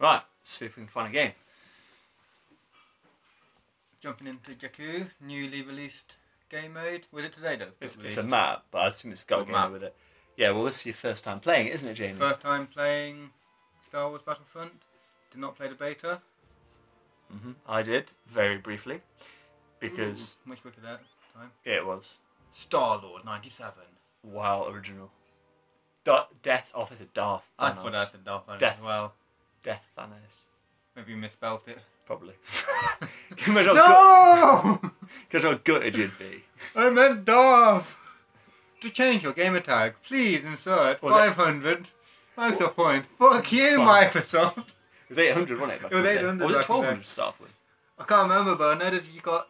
Right, let's see if we can find a game. Jumping into Jakku, newly released game mode. With it today though? It's, it's a map, but I assume it's got a game map. with it. Yeah, well, this is your first time playing it, isn't it, Jamie? First time playing Star Wars Battlefront. Did not play the beta. hmm I did, very briefly. Because, Ooh, much quicker that time. yeah, it was. Star Lord 97. Wow, original. Da- Death Officer Darth Thanos. I thought that's a Darth Vader Death. as well. Death Thanos. Maybe you misspelt it. Probably. Can imagine how, No! can you imagine how gutted you'd be? I meant Darth! To change your gamer tag, please insert Was it- 500. That's the point. Fuck you, Fuck. Microsoft. It was 800, wasn't it? back It was in the day? 800 Or was it back in the 1200 to start with? I can't remember, but I noticed you got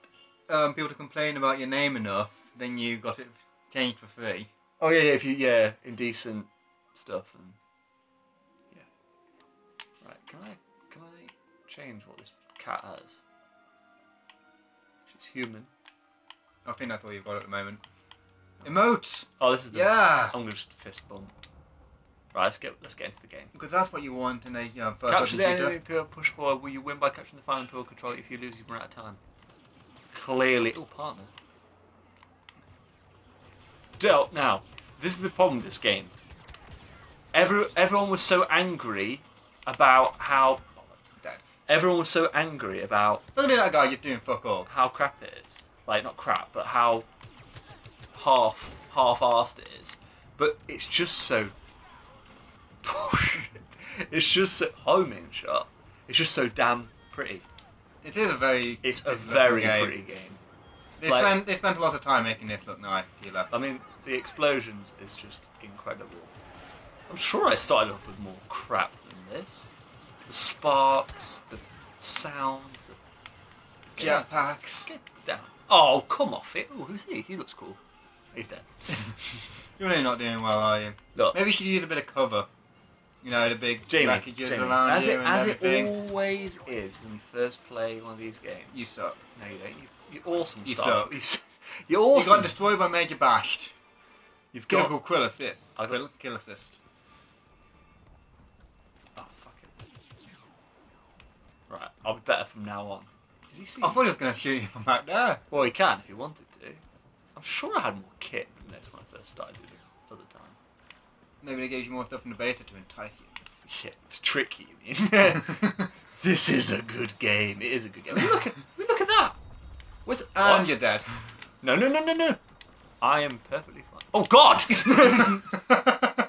um, people to complain about your name enough, then you got it changed for free. Oh, yeah, yeah, if you, yeah, indecent stuff and. Can I, can I change what this cat has? She's human. I think that's all you've got at the moment. Emotes! Oh, this is the. Yeah! I'm gonna just fist bump. Right, let's get let's get into the game. Because that's what you want in a um, first Capture the enemy player, push forward. Will you win by capturing the final pill control? If you lose, you've run out of time. Clearly, oh partner. Del- now, this is the problem with this game. Every everyone was so angry about how everyone was so angry about Look at that guy you're doing fuck all. how crap it is. Like not crap, but how half half-assed it is. But it's just so. it's just so homing shot. It's just so damn pretty. It is a very. It's a very game. pretty game. They, like- spent, they spent a lot of time making this look nice. left. I mean, the explosions is just incredible. I'm sure I started off with more crap this. The sparks, the sounds, the Jetpacks. Get down. Oh, come off it. Oh, who's he? He looks cool. He's dead. You're really not doing well, are you? Look, Maybe you should use a bit of cover. You know, the big Jamie, packages Jamie, around as you it and as it always is when you first play one of these games. You suck. No, you don't. You, you're awesome, You Star. suck. You're, you're You got destroyed by Major Bashed. You've got. Critical kill assist. I got- Kill, kill assist. I'll be better from now on. Is he? I thought he was going to shoot you from back there. Well, he can if he wanted to. I'm sure I had more kit than this when I first started doing it at the time. Maybe they gave you more stuff in the beta to entice you. Yeah, to trick you. you mean? this is a good game. It is a good game. Look at look at that. Where's and what? you're dead. No, no, no, no, no. I am perfectly fine. Oh God!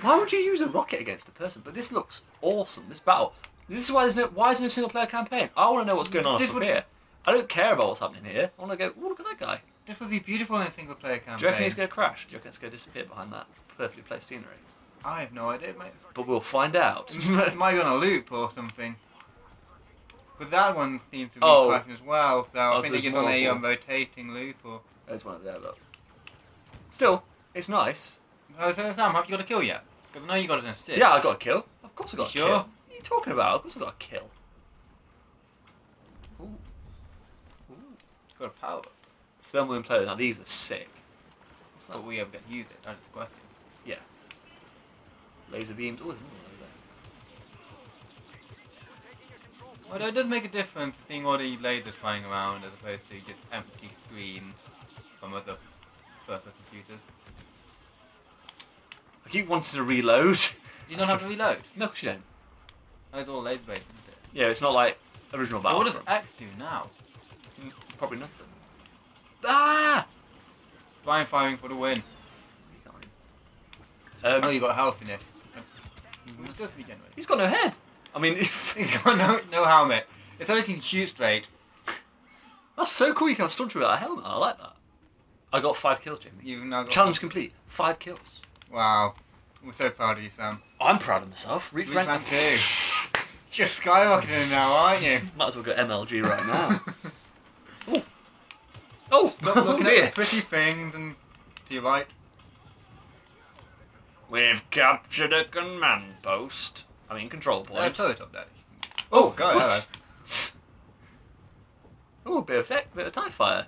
why would you use a rocket against a person? But this looks awesome. This battle. This is why there's no. Why isn't there a single player campaign? I want to know what's going on This would- here. I don't care about what's happening here. I want to go. Oh, look at that guy. this would be beautiful in a single player campaign. Do you reckon he's going to crash? Do you reckon it's going to disappear behind that perfectly placed scenery? I have no idea, mate. But we'll find out. it might be on a loop or something. But that one seems to be Oh. crashing as well, so Oh, I so think there's it's on a um, rotating loop or. There's one up there, look. Still, it's nice. Oh, so Sam, have you got a kill yet? Because I know you got an assist. Yeah, I got a kill. Of course I got You a sure? kill. What are you talking about? Of course I got a kill. Ooh. Ooh. Got a power. Thermal imploders. Now these are sick. That? But we ever get to use it, the question. Yeah. Laser beams. Oh, there's over Although it does make a difference seeing all the lasers flying around as opposed to just empty screens from other first person shooters. I keep wanting to reload. You don't have to reload. no, because you don't. That's all laser based, isn't it? Yeah, it's not like original But what does. X do now? Probably nothing. Ah! Blind firing for the win. Um, oh, you got health in it. It does regenerate. he's got no head. I mean, if, He's got no, no helmet. It's he can shoot straight. that's so cool. You can have stormtrooper without a helmet. I like that. I got five kills, Jamie. You've now got. Challenge complete. Five kills. Wow. We're so proud of you, Sam. I'm proud of myself. Reach, Reach rank, rank two. You're skyrocketing now, aren't you? Might as well go MLG right now. oh, Stop oh looking dear. at the pretty things and to your right. We've captured a command post. I mean, control Uh, point. turret up, Daddy. Oh, God, hello. Oh, a bit of tech, bit of TIE fire.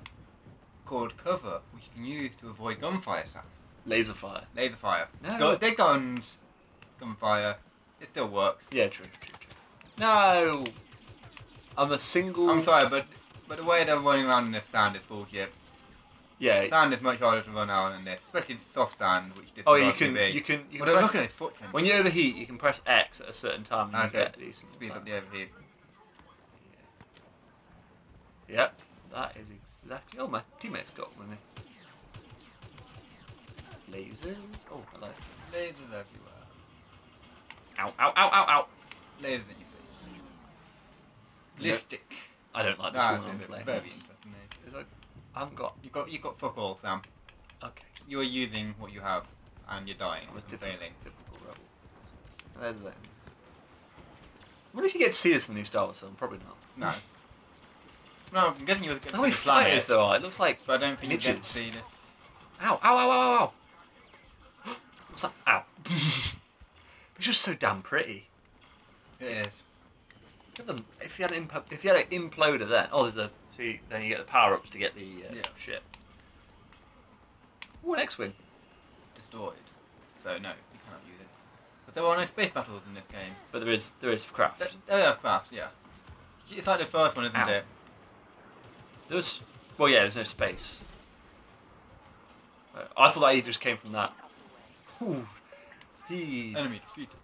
Called cover, which you can use to avoid gunfire, Sam. Laser fire. Laser fire. No. Gu- Their guns, gunfire, it still works. Yeah, true, true, true. No! I'm a single. I'm sorry, but but the way they're running around in this sand is bullshit. Yeah. Sand is much harder to run around than this, especially soft sand, which this Oh, you can you can you can Well, look at his footprints. when you overheat, you can press X at a certain time and you get decent. speed up the overheat. Yep, that is exactly. Oh, my teammates got with me. Lasers. Oh, hello. Lasers everywhere. Ow! Ow! Ow! Ow! Ow! Lasers in your face. Yeah. Listic. I don't like this That one. Very? Is that- I haven't got. You got you got fuck all, Sam. Okay. You are using what you have, and you're dying. I'm a typical, failing. typical rebel. There's that. What if you get to see this in the new Star Wars film? Probably not. No. No, I'm guessing you would get to How many see the planet, fighters there are? It looks like. but I don't think you get to see this. Ow! Ow! Ow! Ow! Ow! What's that? Ow! it's just so damn pretty. It is. If you had an imp- if you had an imploder, then oh, there's a see. Then you get the power ups to get the uh, Yeah. ship. Ooh, an X-wing. Destroyed. So no, you cannot use it. But there are no space battles in this game. But there is there is craft. There, there are crafts, yeah. It's like the first one, isn't Ow. it? There was well, yeah. There's no space. Uh, I thought that he just came from that. Ooh, he. Enemy defeated.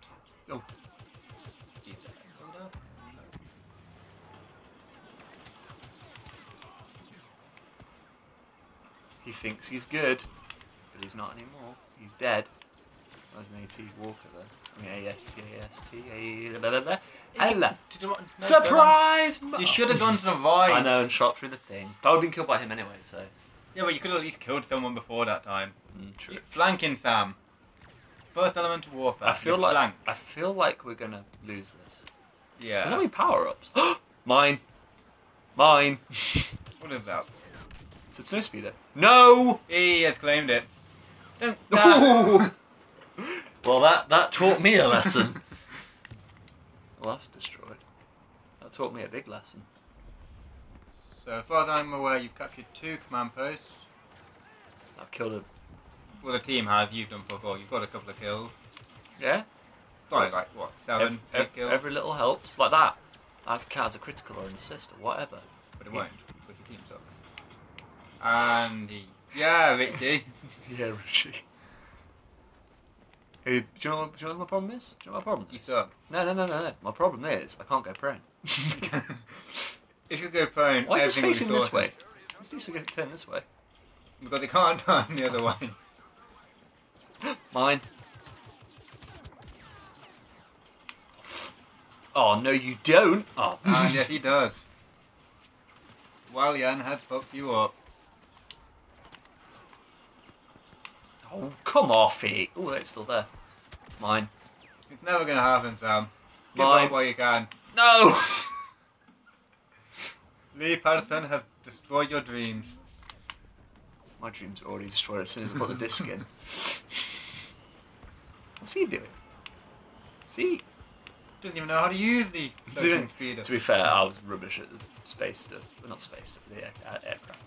Oh. He thinks he's good, but he's not anymore. He's dead. Was an AT Walker there. I mean, A-S-T-A-S-T, A... blah, blah, blah. Ella. Did you no, Surprise! You should have gone to the right. I know, and shot through the thing. That would have been killed by him anyway, so... Yeah, but you could have at least killed someone before that time. Mm, true. You- Flanking Sam. First element of warfare. I feel you like flank. I feel like we're gonna lose this. Yeah. not many power-ups. Mine. Mine. What is that? It's a snow speeder. No! He has claimed it. Don't. Well, that that taught me a lesson. well, that's destroyed. That taught me a big lesson. so, as far as I'm aware, you've captured two command posts. I've killed a. Well, the team has. You've done fuck all. You've got a couple of kills. Yeah. Sorry, like what? Seven, Ev- eight ev- kills. every little helps, like that. That could count as a critical or an assist or whatever. But it won't, And yeah, Richie. yeah, Richie. Hey, do you know what, do you know what my problem is? Do you know what my problem You is? suck. No, no, no, no, no. My problem is I can't go prone. if you go prone, Why is this facing this way? This needs to get turn this way. Because it can't turn the other way. Mine. Oh no, you don't. Oh, and yes, he does. Well, Jan has fucked you up. Oh come off it. Oh, it's still there. Mine. It's never gonna happen, Sam. Give Mine. up while you can. No. Lee Patterson has destroyed your dreams. My dreams are already destroyed as soon as I put the disc in. What's he doing? See, Doesn't even know how to use the To- speeder. to be fair, I was rubbish at the space stuff. Well, not space stuff, the aircraft.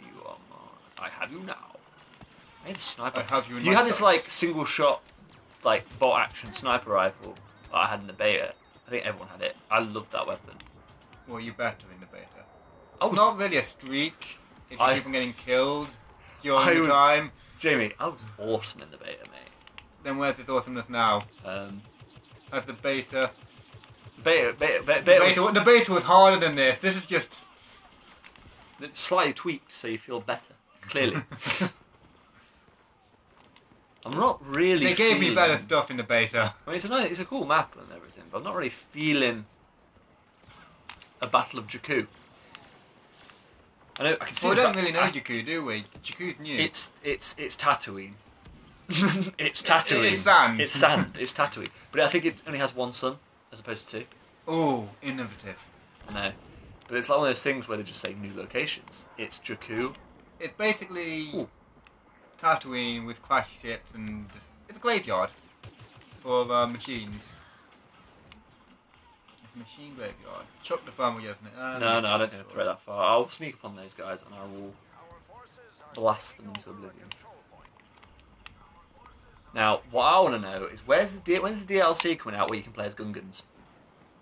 You are mine. I have you now. I had a sniper. I have you you had this like single shot, like bolt action sniper rifle that I had in the beta. I think everyone had it. I loved that weapon. Well, you better in the beta. I was Not really a streak if you I- keep on getting killed during the time. Jamie. I was awesome in the beta, mate. Then where's this awesomeness now? Um, As the beta. beta, beta, beta, The beta, beta, was the beta was harder than this. This is just. slightly tweaked so you feel better. Clearly. I'm not really. They gave me better stuff in the beta. I mean, it's a nice, it's a cool map and everything, but I'm not really feeling a Battle of Jakku. I know I can see. Well, we don't really know I- Jakku, do we? Jakku's new. It's it's it's Tatooine. it's Tatooine. It's sand. It's sand. It's Tatooine. But I think it only has one sun as opposed to two. oh, innovative. I know. But it's like one of those things where they just say new locations. It's Jakku. It's basically Ooh. Tatooine with crash ships and it's a graveyard for uh, machines. It's a machine graveyard. Chuck the farm, isn't it? Uh, No, no, I don't think I'll throw that far. I'll sneak up on those guys and I will blast them into oblivion. Now, what I want to know is where's the D- when's the DLC coming out where you can play as Gungans?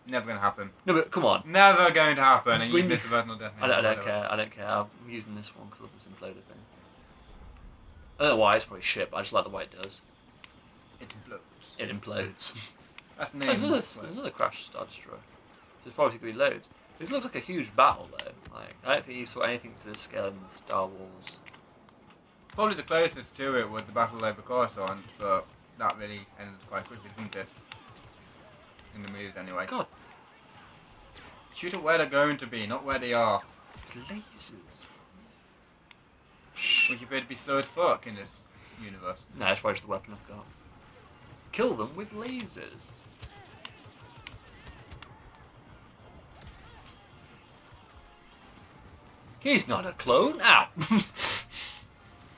Never gonna happen. No, but come on. Never going to happen. And you the personal death. I don't, I don't care. I don't care. I'm using this one because of this imploder thing. I don't know why. It's probably shit. But I just like the way it does. It implodes. It implodes. That's the name. there's, another, there's another Crash Star Destroyer. So there's probably going to be loads. This looks like a huge battle though. Like I don't think you saw anything to this scale in the Star Wars. Probably the closest to it was the battle over Coruscant, but that really ended quite quickly, didn't it? In the movies, anyway. God, Shoot at where they're going to be, not where they are. it's lasers. You better be slow as fuck in this universe. No, that's probably just the weapon I've got. Kill them with lasers. He's not a clone. Ow!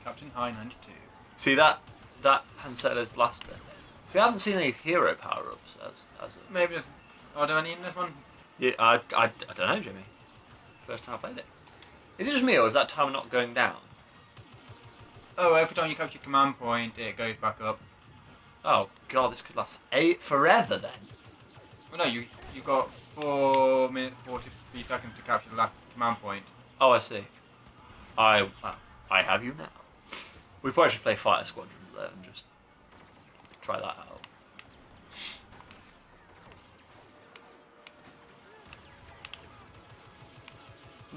Captain High 92. See that that Han Solo's blaster. See, I haven't seen any hero power ups as as of. Maybe there's... Oh, do I need this one? Yeah, I, I, I don't know, Jimmy. First time I played it. Is it just me or is that timer not going down? Oh, every time you capture command point, it goes back up. Oh god, this could last eight forever then. Well, no, you you got four minutes forty three seconds to capture the last command point. Oh, I see. I uh, I have you now. We probably should play Fighter Squadron there and just try that out.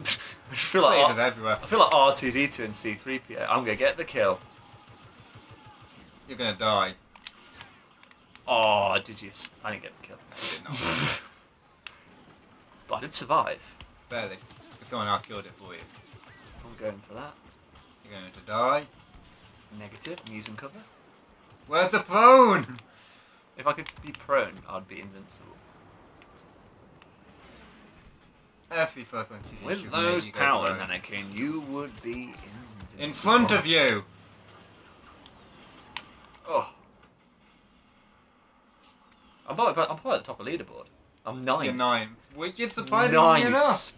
I feel like R- everywhere. I feel like R two D two and C three PO. I'm gonna get the kill. You're gonna die. Oh, did you? s- I didn't get the kill, You did not. but I did survive. Barely. If someone else killed it for you. I'm going for that. You're going to die. Negative. I'm using cover. Where's the phone? If I could be prone, I'd be invincible. One you With those make you go powers. Anakin, you would be invincible. In front of you! Oh. I'm probably, I'm probably at the top of the leaderboard. I'm nine. You're nine. Which is surprisingly Ninth. enough.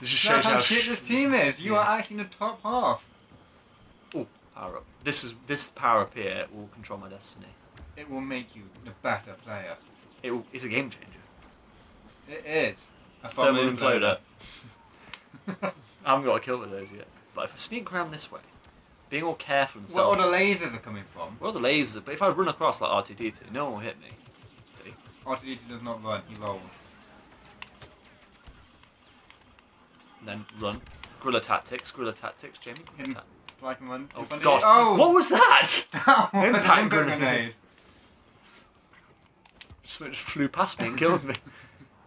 This just shows how how shit sh- this team is. You Yeah. are actually in the top half. Ooh, power up. This is this power up here will control my destiny. It will make you a better player. It will, it's a game changer. It is. A Thermal imploder. I haven't got a kill with those yet. But if I sneak around this way, being all careful and stuff. Where all the lasers are coming from. Where are the lasers? But if I run across like R2D2, no one will hit me. See? R2D2 does not run, he rolls. And then run. Guerrilla tactics, guerrilla tactics, Jamie. Tactics. strike and run. Oh in front of god. Oh! What was that? that Impact grenade. grenade. Just flew past me and killed me.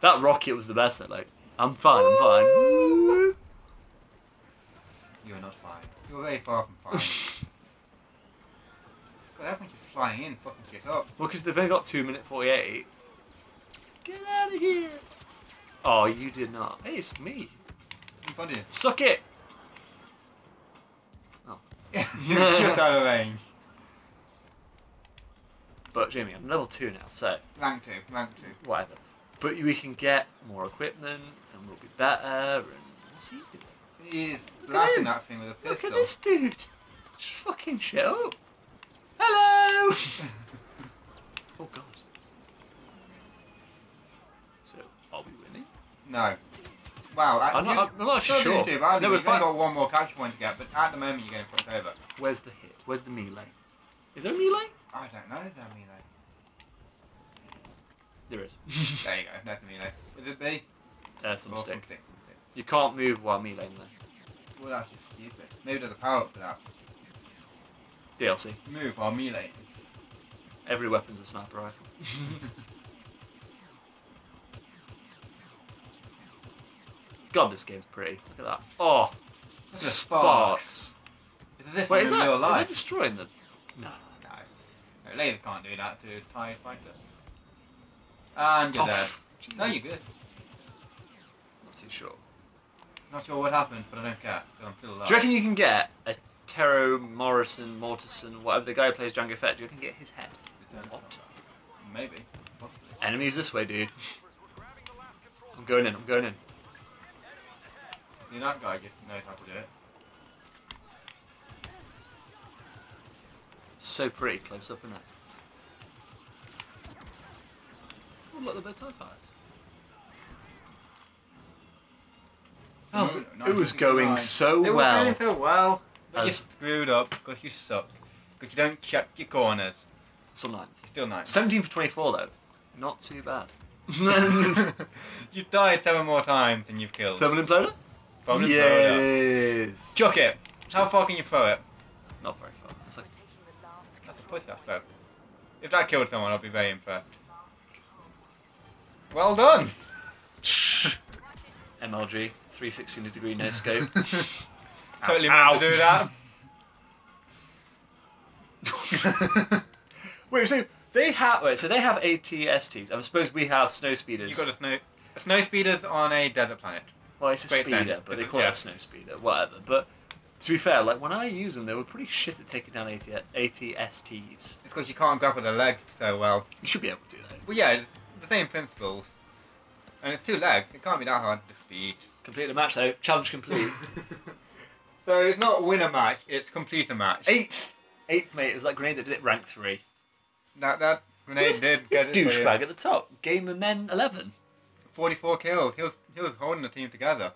that rocket was the best. Though. Like, I'm fine. I'm fine. You're not fine. You're very far from fine. God, everyone's just flying in, fucking shit up. Well, because they've only got two minute forty-eight. Get out of here! Oh, you did not. Hey, it's me. In front of you. Suck it. Oh. You're just out of range. But Jamie, I'm level two now, so Rank 2, rank 2. whatever. But we can get more equipment, and we'll be better. And what's he doing? He is Look at blasting that thing with a pistol. Look at this dude. Just fucking shit up. Hello. oh god. So, are we winning? No. Wow, I, I'm not- I'm not sure. doing too badly. No, You've only got one more capture point to get, but at the moment you're getting fucked over. Where's the hit? Where's the melee? Is there a melee? I don't know, that melee. There is. There you go, that's the melee. Is it B? uh, Or thumbstick. thumbstick, thumbstick. You can't move while meleeing there. Well, that's just stupid. Maybe there's a power up for that. DLC. Move while melee. Every weapon's a sniper rifle. God, this game's pretty. Look at that. Oh, Look at the sparks. It's as if Wait, is in that, real is that life. destroying the? No. No. No, lasers can't do that to a TIE fighter. Ah, and you're Oh, dead. No, you're good. Not too sure. Not sure what happened, but I don't care, I'm still alive. Do you reckon you can get a Tero Morrison, Mortison, whatever the guy who plays Jango Fett? Do you reckon you can get his head? What? Maybe. Possibly. Enemies this way, dude. I'm going in. I'm going in. See, that guy knows how to do it. So pretty close up, isn't it? look like the bedtime fires. Oh, no, it was going so it well. It was going so well. But you screwed up because you suck. Because you don't check your corners. Still nine. Still nine. 17 for 24 though. Not too bad. you died seven more times than you've killed. Thermal imploder? Thermal yes. Chuck it. How far can you throw it? Not very far. That's, like... That's a pussy, I throw. If that killed someone, I'd be very impressed. Well done. MLG, 360 degree no scope. totally Ow. meant to do that. Wait, so they have wait, so they have ATSTs. I suppose we have snow speeders. you got a snow, a snow speeders on a desert planet. well, it's a Great speeder, sense, but they call it yeah. a snow speeder, whatever. But to be fair, like when I use them, they were pretty shit at taking down AT- ATSTs. It's because you can't grapple the legs so well. You should be able to though. But yeah, it's the same principles. And it's two legs. It can't be that hard to defeat. Complete the match though. Challenge complete. So it's not win a match. It's complete a match. Eighth, eighth mate. It was like grenade that did it rank three. That that grenade This, did this get it for douchebag at the top. Game of men eleven. 44 kills. He was he was holding the team together.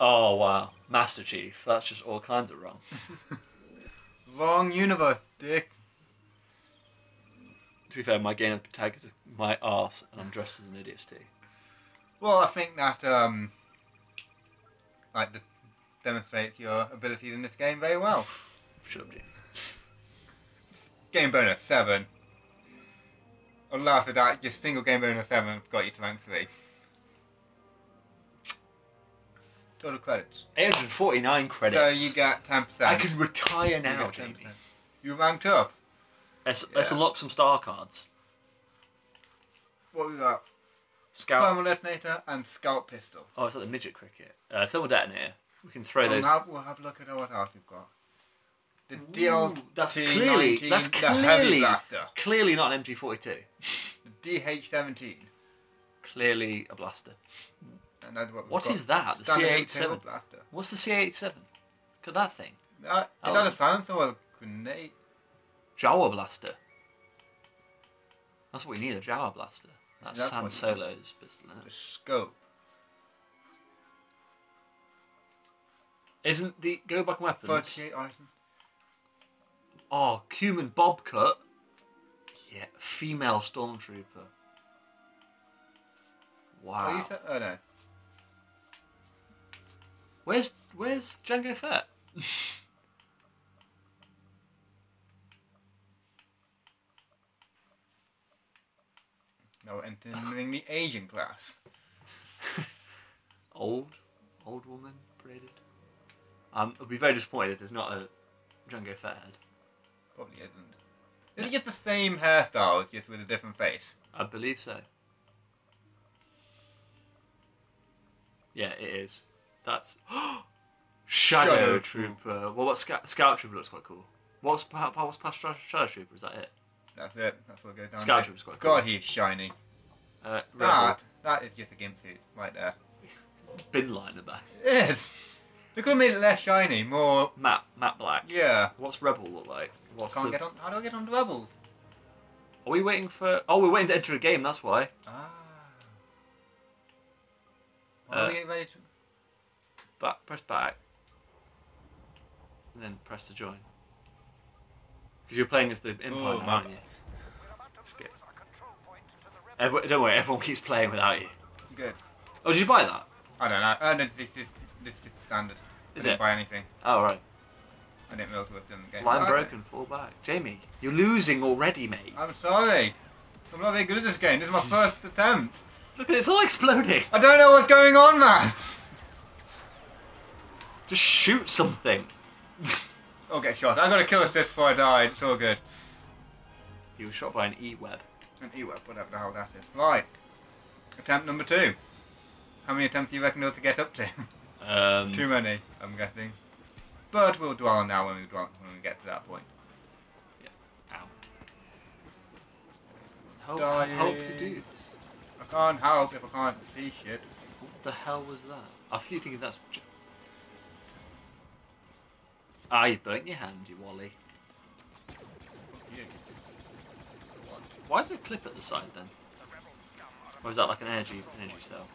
Oh wow, Master Chief. That's just all kinds of wrong. Wrong universe, dick. To be fair, my game tag is my ass, and I'm dressed as an idiot too. Well, I think that um, like the, demonstrates your abilities in this game very well. Shut up, Jim. Game bonus seven. I'll laugh at that. Just single game bonus seven got you to rank three. Total credits. 849 credits. So you get ten percent. I can retire now, Jamie. You ranked up. Let's, let's Yeah. unlock some star cards. What we got? Scout. Thermal detonator and scout pistol. Oh, it's like the midget cricket. Uh, thermal detonator. We can throw We'll those. have, we'll have a look at what else we've got. The DL. that's clearly that's the heavy clearly blaster. clearly not an MG42. The DH17. Clearly a blaster. And that's what we've What got. is that? The Standard CA87. table blaster. What's the CA87? Look at that thing. Uh, That a was- silencer or a grenade? Jawa blaster. That's what we need, a Jawa blaster. That's San Solo's pistol. isn't The scope. Isn't the go back weapons? 38 items. Oh, cumin bob cut. Yeah, female stormtrooper. Wow. Oh, oh no. Where's Where's Jango Fett? No, entering the Asian class. Old, old woman braided. Um, I'd be very disappointed if there's not a Jango Fett head. Probably isn't. Is it just the same hairstyles, just with a different face? I believe so. Yeah, it is. That's Shadow, Shadow Trooper. Well, what Scout, Scout Trooper looks quite cool. What's what's past Shadow Trooper? Is that it? That's it. That's what goes down. Scout there. Trooper's quite cool. God, he's shiny. Uh, That, that is just a gimp suit right there. Bin liner back. It is. Have made it less shiny, more. Matte matte black. Yeah. What's Rebel look like? What's Can't the... get on. How do I get on the rebels? Are we waiting for? Oh, we're waiting to enter a game. That's why. Ah. Uh, Are we getting ready to? Back, press back, and then press to join. Because you're playing as the Empire Oh, now, aren't you? Skip. Everyone, don't worry, everyone keeps playing without you. Good. Oh, did you buy that? I don't know. Uh, no, this, this, this, is standard. Is I didn't it? buy anything. Oh, right. I didn't it was in the game. Line Okay. broken, fall back. Jamie, you're losing already, mate. I'm sorry. I'm not very good at this game. This is my first attempt. Look at it, it's all exploding. I don't know what's going on, man. Just shoot something. I'll get shot. I got to kill assist before I die. It's all good. You were shot by an E-web. An E-web, whatever the hell that is. Right. Attempt number two. How many attempts do you reckon to get up to? Um, Too many, I'm guessing. But we'll dwell on that when we dwell, when we get to that point. Yeah. Ow. Help, Dying. help the dudes. I can't help if I can't see shit. What the hell was that? I think you're thinking that's. Ah, you burnt your hand, you wally. Why is there a clip at the side then? Or is that like an energy energy cell?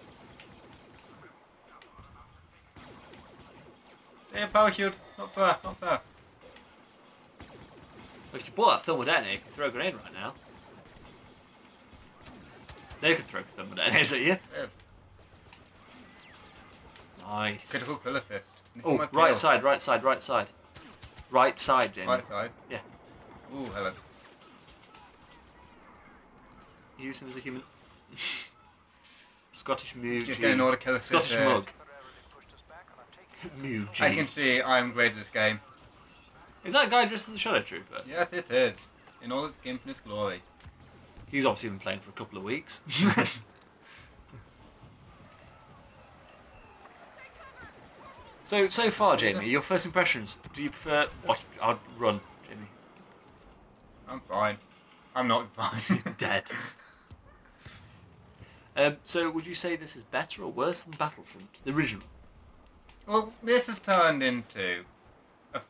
Hey, power shield. Not fair, not fair. If you bought that thermal detonator, you can throw a grenade right now. They could throw thermal detonators at you. Yeah. Nice. Critical kill assist. Nick Oh, right side, right side, right side. Right side, Jamie. Right side. Yeah. Ooh, hello. Use him as a human. Scottish move. Just getting all the kill assist. Scottish here. mug. Move. G. I can see I'm great at this game. Is that guy dressed as a Shadow Trooper? Yes, it is. In all its gimpness glory. He's obviously been playing for a couple of weeks. so so far, Jamie, your first impressions. Do you prefer? What? I'd run, Jamie. I'm fine. I'm not fine. Dead. Um, so, would you say this is better or worse than Battlefront, the original? Well, this has turned into a,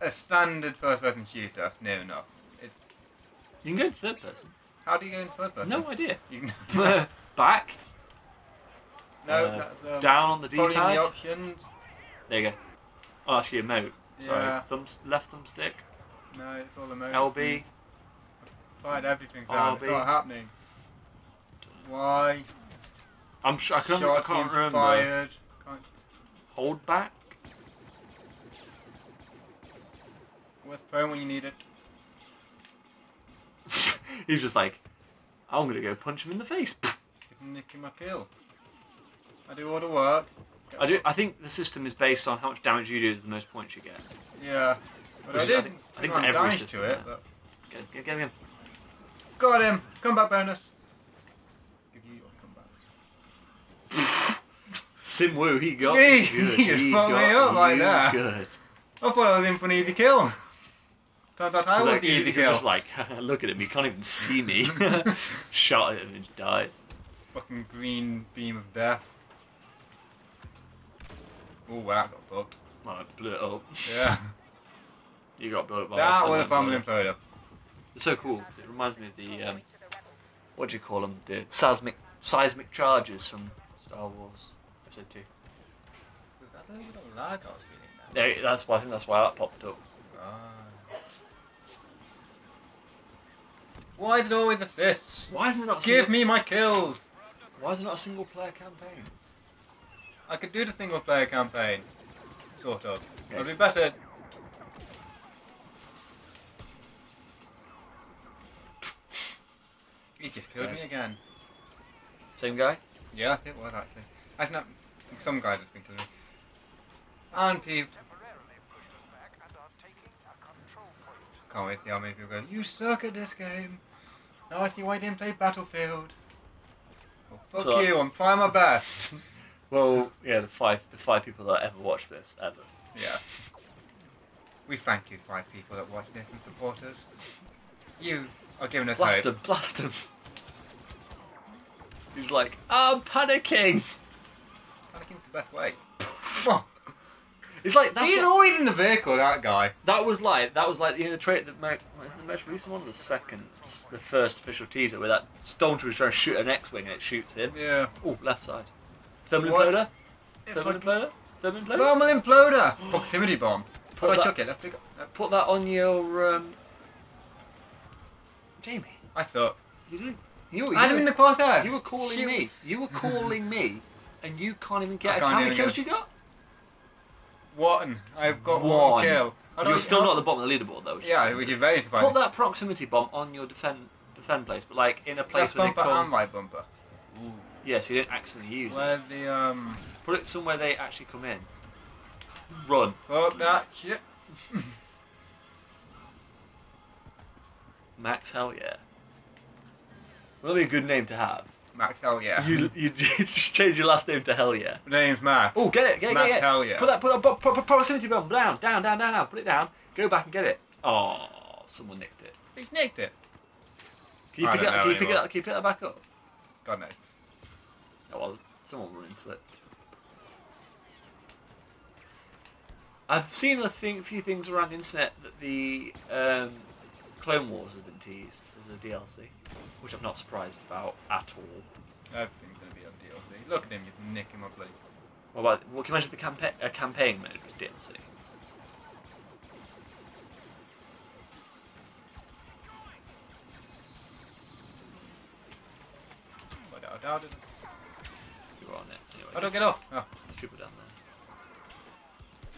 a standard first-person shooter, near enough. It's, You can go in third person. how do you go in third person? No idea. You can, Back, no, uh, that's, um, down on the probably D-pad. the options. There you go. Oh, actually, emote. Sorry, Yeah. thumb, left thumbstick, No, it's all the motion. LB. Tried everything, Sam. It's not happening. Why? I'm sure I can't, I can't remember. fired. Can't, Hold back. where's prone when you need it? He's just like, I'm gonna go punch him in the face. Give him nicking my kill. I do all the work. I do. I think the system is based on how much damage you do is the most points you get. Yeah. But Which I is- I think- I think it's every system, to it, yeah. but Get, get, get him. got him. Comeback bonus. Give you your comeback. Sim Woo, he got He- you good. he just fucked me got up like that. Good. I thought I was in for an easy kill. Turns out I was like, the he's- easy he's kill. just like, look at him. He can't even see me. Shot at him and he dies. Fucking green beam of death. Oh, wow, that got fucked. Well, I blew it up. Yeah. You got blown up by that a was a thunder fumbling imploder. It's so cool because it reminds me of the um, what do you call them? The seismic seismic charges from Star Wars Episode Two. That's a little bit of lag I was feeling there. Yeah, that's why I think that's why that popped up. Ah. Why did always fists? Why isn't it not? Give single, me my kills! Why is it not a single player campaign? I could do the single player campaign. Sort of. It would be better. He just killed me again. Same guy. Yeah, I think it was actually. Actually, not. Some guys have been killing me. And people. Can't wait to see how many people go, You suck at this game. Now I see why you didn't play Battlefield. Well, fuck So- you, I'm trying my best. Well, yeah, the five the five people that ever watched this ever. yeah. We thank you, five people that watched this and support us. You are giving us Blast hope. him! Blast him! He's like, I'm panicking. Panicking the best way. It's like that's He's like- always in the vehicle, that guy. That was like that was like you know the trait that isn't the most recent one, the second, the first official teaser where that Stormtrooper was trying to shoot an X-wing and it shoots him. Yeah. Oh, left side. Thermal What? imploder. If Thermal I- imploder. Thermal imploder. Thermal imploder! Proximity bomb. Put Oh, I that- took it. Let's pick up. uh, Put that on your um. Jamie, I thought. you do. You, I had him in the crosshair. you were calling Shoot. me. You were calling me, and you can't even I get. A, can't how many even kills you got? One. I've got One. one, kill. I don't- You're still not at the bottom of the leaderboard though. which is Yeah, amazing. which is very surprising. Put that proximity bomb on your defend defend place, but like in a place Left where they bumper come. and right bumper. Yeah, so you don't accidentally use it. Where's the um? Put it somewhere they actually come in. Run. Oh, that shit. Max, hell yeah. That'd be a good name to have. Max hell yeah. You you just change your last name to hell yeah. Name's Max. Oh, get it, get it, Max get it. hell yeah. Put that, put that, put, put, put proximity bomb down, down, down, down, down. Put it down. Go back and get it. Oh, someone nicked it. He nicked it. Can you I pick it up? Can you pick it up? Can you pick that back up? God knows. Oh well, someone will run into it. I've seen a thing, few things around the internet that the um, Clone Wars has been teased as a DLC, which I'm not surprised about at all. Everything's gonna be on DLC. Look at him, you're nicking my bloody. What about what can you imagine the campaign a campaign mode with DLC? But I doubt it. You were on it anyway. How do I get off? Oh, There's people down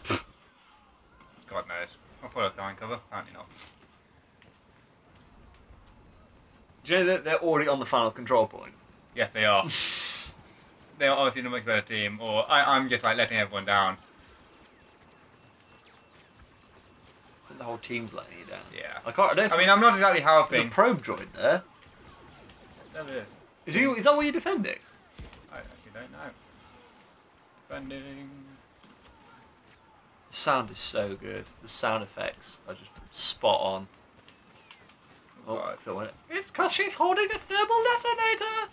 there. God knows. I thought I'd was down cover. Apparently not. Do you know that they're already on the final control point? Yes, they are. they are obviously the much better team, or I, I'm just like letting everyone down. I think the whole team's letting you down. Yeah. I can't. I don't. I mean, I'm not exactly there's a helping. probe droid there. There it is. Is you? Is that what you're defending? I don't know. Bending. The sound is so good. The sound effects are just spot on. Oh, God. Phil it. It's because she's holding a thermal detonator.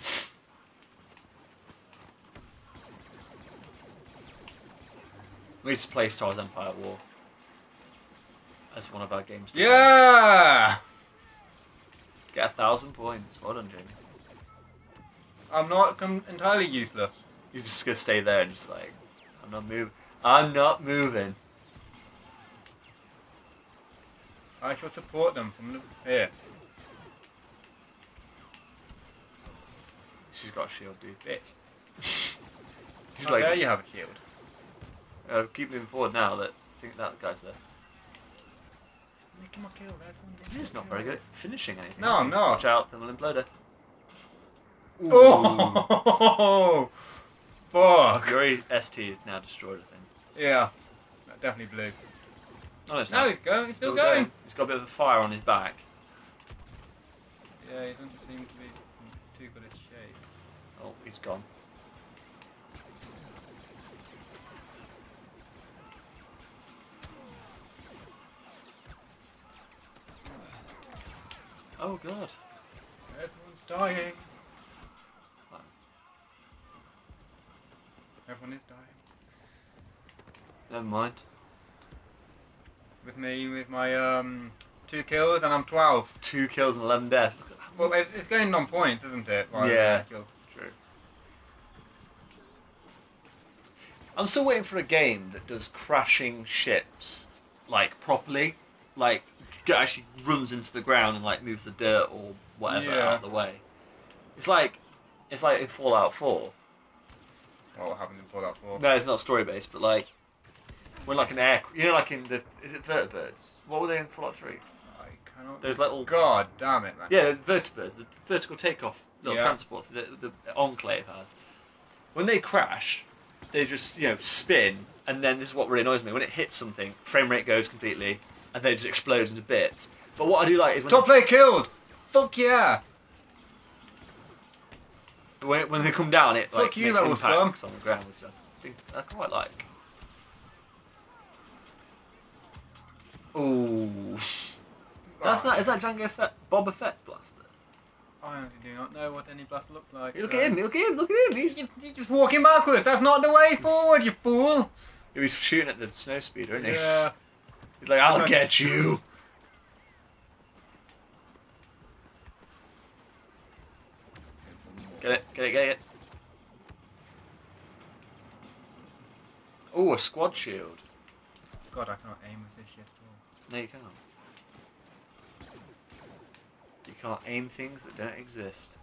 We need to play Star Wars Empire at War as one of our games. play. Yeah! Get a thousand points. Well done, Jamie. I'm not com- entirely useless. You're just gonna stay there and just like, I'm not moving. I'm not moving. I shall support them from the here. She's got a shield, dude. Bitch. She's How like, dare you have a shield? uh, keep moving forward now that I think that guy's there. Making my kill. Everyone He's not very good at finishing anything. No, I'm not. Watch out, thermal imploder. Oh! Fuck! Your ST is now destroyed, I think. Yeah. That definitely blew. No, it's No, he's going, he's still going. He's got a bit of a fire on his back. Yeah, he doesn't seem to be in too good a shape. Oh, he's gone. Oh god. Everyone's dying. Everyone is dying. Never mind. With me, with my um two kills, and I'm 12. Two kills and 11 deaths. Look at that. Well, it's going on points, isn't it? Rather Yeah. True. I'm still waiting for a game that does crashing ships like properly, like actually runs into the ground and like moves the dirt or whatever Yeah. out of the way. It's like it's like in Fallout 4. Oh, what happened in Fallout 4? No, it's not story based, but like when like an air, you know, like in the is it vertibirds? What were they in Fallout 3? I cannot. Those little God damn it, man. Yeah, the vertibirds, the vertical takeoff little Yeah. transports that the, the Enclave had. When they crash, they just you know spin, and then this is what really annoys me: when it hits something, frame rate goes completely, and then it just explodes into bits. But what I do like is when Top player killed! Fuck yeah! When, when they come down, it like Fuck you, makes little impacts on the ground, which I think I quite like. Ooh, that's not. Is that Jango Fett, Boba Fett's blaster? I honestly do not know what any blaster looks like. Look so- at him! Look at him! Look at him! He's He's, he's just walking backwards. That's not the way forward, you fool. he's shooting at the snow speeder, isn't he? Yeah. He's like, I'll get you. Get it, get it, get it. Oh, a squad shield. God, I cannot aim with this shit at all. No, you can't. You can't aim things that don't exist.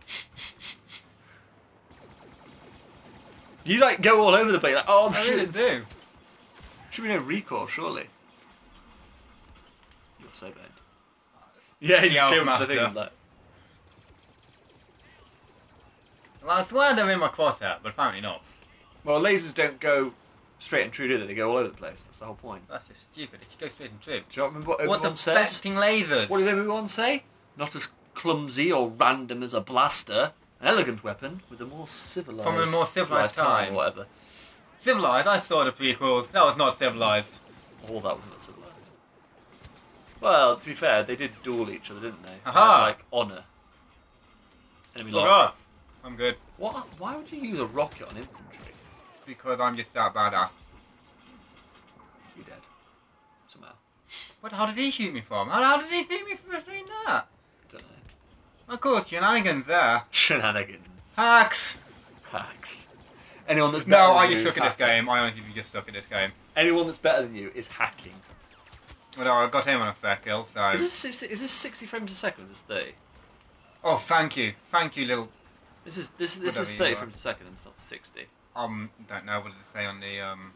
you like go all over the place, like, oh, I'm I really do. Should be no recoil, surely. You're so bad. Yeah, you Yeah, just go into the thing like. Well, I swear they're in my crosshair, but apparently not. Well, lasers don't go straight and true, do they? They go all over the place. That's the whole point. That's just stupid. It should go straight and true. Do you not remember what What's Obi-Wan says? affecting lasers? What did everyone say? Not as clumsy or random as a blaster. An elegant weapon with a more civilized, From a more civilized time. or whatever. Civilized? I saw the prequels. That was not civilized. All that was not civilized. Well, to be fair, they did duel each other, didn't they? Had, Aha. Like honor. Enemy Oh. I'm good. What? Why would you use a rocket on infantry? Because I'm just that badass. You're dead. Somehow. What? How did he shoot me from? How, how did he see me from doing that? Don't know. Of course, shenanigans there. Shenanigans. Hacks. Hacks. Anyone that's better No, I just suck at this game. I honestly just suck at this game. Anyone that's better than you is hacking. Well, I got him on a fair kill, so. Is this is this- is this sixty frames a second? Is this thirty? Oh, thank you, thank you, little. This is this this Whatever is thirty are. frames a second and it's not sixty. Um, don't know what does it say on the um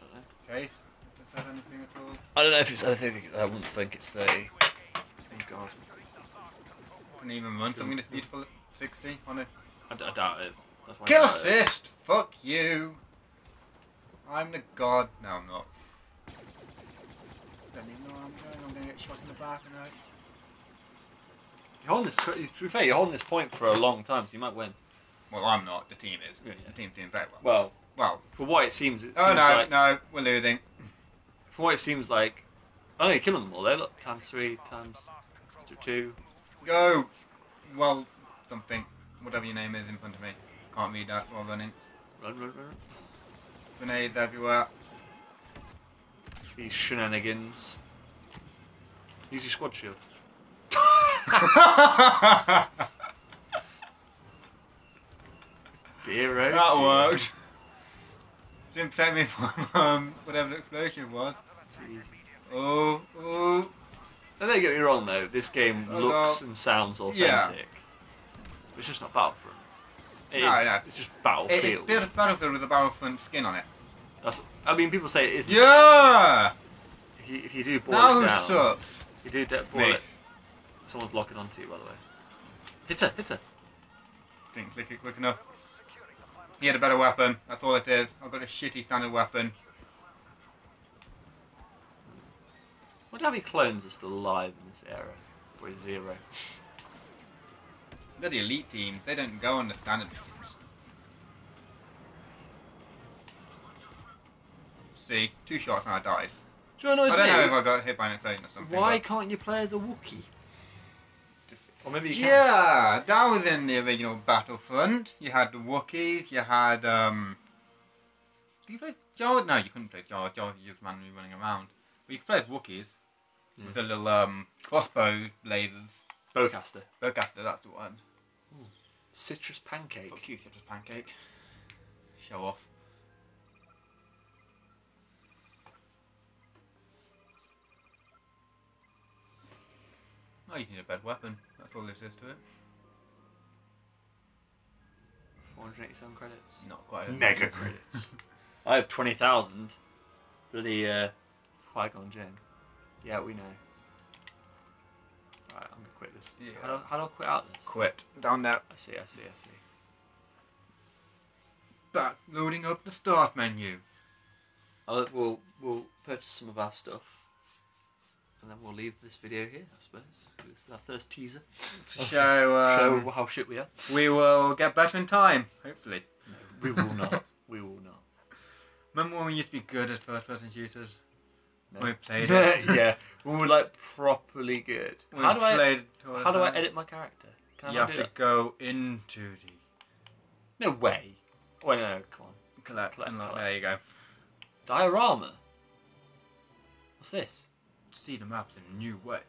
I don't know. case. Does it say anything at all? I don't know if it's. I think I wouldn't think it's thirty. Thank God. Couldn't even run something this beautiful at 60 on it. I, d- I doubt it. That's why I Kill doubt it. assist! Fuck you! I'm the god. No, I'm not. Don't even know where I'm going. I'm gonna get shot in the back and You're holding this. To be fair, you're holding this point for a long time, so you might win. Well, I'm not. The team is. Yeah, yeah. The team's doing very well. Well, Well, for what it seems, it oh seems no, like no, we're losing. for what it seems like. Oh, you're killing them all. There, look, times three, times two. Go! Well, something. Whatever your name is in front of me. Can't read that while running. Run, run, run. Grenades everywhere. These shenanigans. Use your squad shield. Dear that dear. worked. Didn't protect me from um, whatever the explosion was. Jeez. Oh, oh. Now, Don't get me wrong though, this game Oh, looks no. and sounds Yeah. authentic. It's just not Battlefront. It No, is- no. It's just Battlefield. It's Battlefield with a Battlefront skin on it. That's, I mean, people say it isn't. Yeah! If you, if you do boil Now it who down, sucks? if you do boil Me. it, someone's locking onto you, by the way. Hit her, hit her. Didn't click it quick enough. He had a better weapon. That's all it is. I've got a shitty standard weapon. I wonder how many clones are still alive in this era. Probably zero. They're the elite teams. They don't go on the standard teams. See, two shots and I died. Do you know I don't know if? I got hit by an explosion or something. Why can't you play as a Wookiee? Or maybe you can. Yeah, that was in the original Battlefront. You had the Wookiees, you had, um... You played Jawas? No, you couldn't play Jawas. Jawas, you just randomly running around. But you could play as Wookiees. With the little, um, crossbow lasers. Bowcaster. Bowcaster, that's the one. Citrus pancake. Fuck you, citrus pancake. Show off. Oh, you need a bad weapon. That's all there is to it. 487 credits. Not quite. Mega credits. I have 20,000. Bloody uh, Qui-Gon Jinn. Yeah, we know. Right, I'm gonna quit this. Yeah. How, do, how do I quit out this? Quit. Down there. I see, I see, I see. Back. Loading up the start menu. I'll, we'll, we'll purchase some of our stuff. And then we'll leave this video here, I suppose. This is our first teaser. To show, um, Show how shit we are. we will get better in time, hopefully. We will not. we will not. Remember when we used to be good at first person shooters? No. When we played it? yeah, when we were like properly good. When How do I how do I edit my character? Can You not have to that? go into the No way. Wait, no, no, come on. collect. Collect, collect. There you go. Diorama. What's this? See the maps in a new way.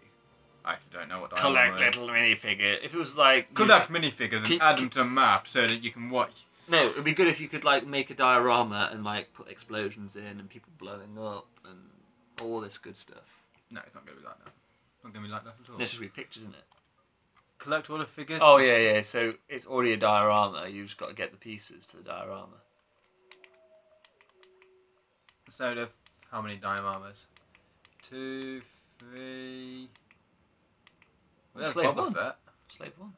I actually don't know what Collect diorama is. little minifigure. If it was like Collect minifigures and Can- add them to a map so that you can watch. No, it'd be good if you could like make a diorama and like put explosions in and people blowing up and all this good stuff. No, it's not going to be like that. Not going to be like that at all. This should be pictures, isn't it? Collect all the figures. Oh yeah, yeah. So it's already a diorama. You've just got to get the pieces to the diorama. So there's how many dioramas? Two, three. Well, Slave one. Fett. Slave one.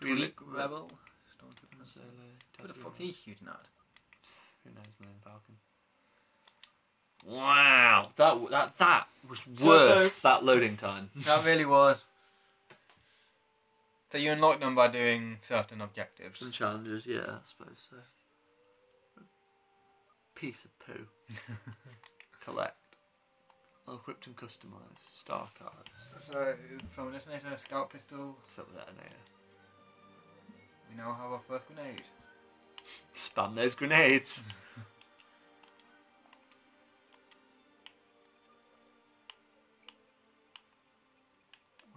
Twi'lek Rebel. Stormtrooper. Who the Tatooine. fuck's he at? Who knows, Millennium Falcon. Wow, that that that was So- worth that loading time. That really was. So you unlock them by doing certain objectives. Some challenges, yeah, I suppose so. Piece of poo. Collect. Equipped and customized. Star cards. So from a detonator, scout pistol, Something that detonator. we now have our first grenade. Spam those grenades.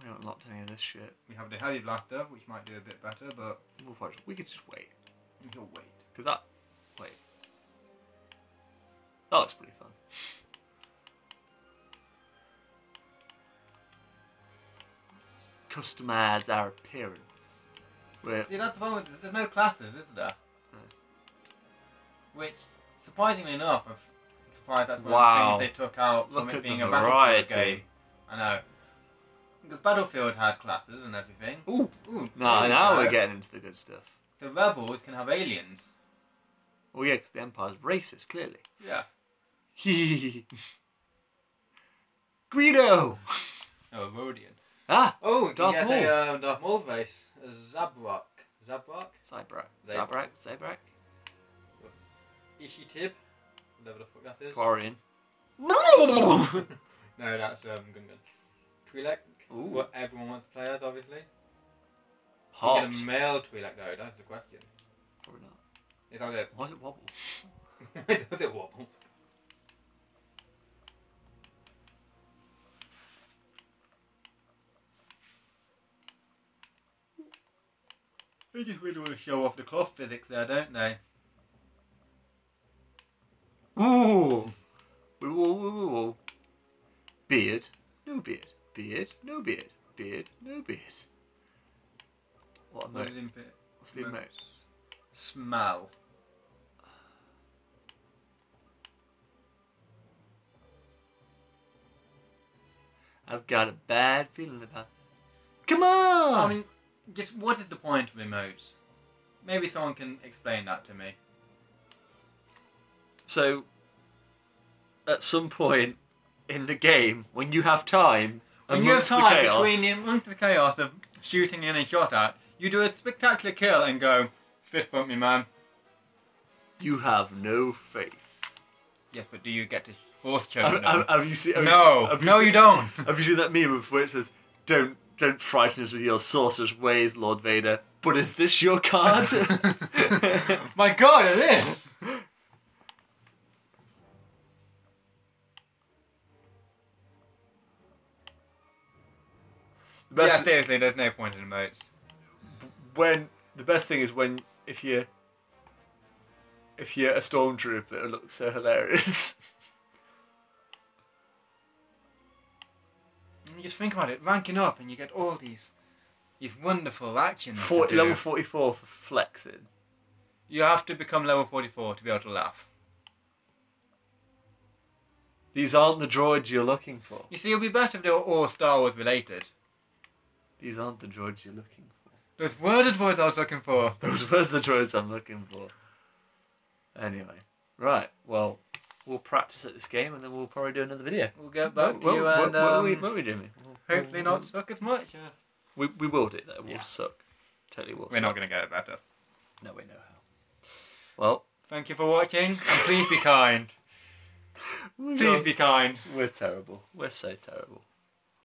we haven't locked any of this shit. We have the heavy blaster, which might do a bit better, but We'll probably, we could just wait. You'll wait. Because that. Wait. That looks pretty fun. Customize our appearance. We're, See, that's the problem. There's no classes, isn't there? Which, surprisingly enough, I'm surprised that's one Wow. of the things they took out Look from it being a variety. Battlefield game. I know. Because Battlefield had classes and everything. Ooh. Ooh, Now, there now we're getting into the good stuff. The rebels can have aliens. Oh yeah, because the Empire's racist, clearly. Yeah. Greedo! No, Rodian. Ah! Oh, you Darth Maul. a um, Darth Maul's face. A Zabrak. Zabrak? Zabrak. Zab- Zabrak. Zabrak. Ishi Tib? Whatever the fuck that is. Quarian. no, that's um, Gungan. Twi'lek. Ooh. What everyone wants to play as, obviously. Hot. You get a male Twi'lek though, that's the question. Probably not. Is that it? Why does it wobble? Does it wobble? They just really want to show off the cloth physics there, don't they? Ooh. Woo, woo, woo, woo, woo. Beard. No beard. Beard. No beard. Beard. No beard. What a What mate. is in it? What's the emote? Smell. I've got a bad feeling about it. Come on! I mean, just what is the point of emotes? Maybe someone can explain that to me. So, at some point in the game, when you have time, When you have time chaos, between the amongst the chaos of shooting in and shot at, you do a spectacular kill and go, fist bump me, man. you have no faith. Yes, but do you get to force choke Have, have, have you seen? Have no, you, have no, seen, you don't. Have you seen that meme where it says, "Don't, don't frighten us with your sorcerous ways, Lord Vader"? But is this your card? My God, it is. The Yeah, best, seriously, there's no point in emotes. when the best thing is when if you if you're a stormtrooper, it looks so hilarious. And you just think about it, ranking up, and you get all these, these wonderful actions. to 40, do. level forty-four for flexing. You have to become level 44 to be able to laugh. These aren't the droids you're looking for. You see, it would be better if they were all Star Wars related. These aren't the droids you're looking for. Those were the voice I was looking for. Those were the droids I'm looking for. Anyway, right. Well, we'll practice at this game and then we'll probably do another video. We'll get back to Won't- you won't- and won't we, um, won't we, Jimmy? We'll- hopefully not suck as much. Yeah. We, we will do that. We'll Yeah. suck. Totally will. We're not going to get it better. No, we know how. Well, Thank you for watching, and please be kind. Please be kind. We're terrible. We're so terrible.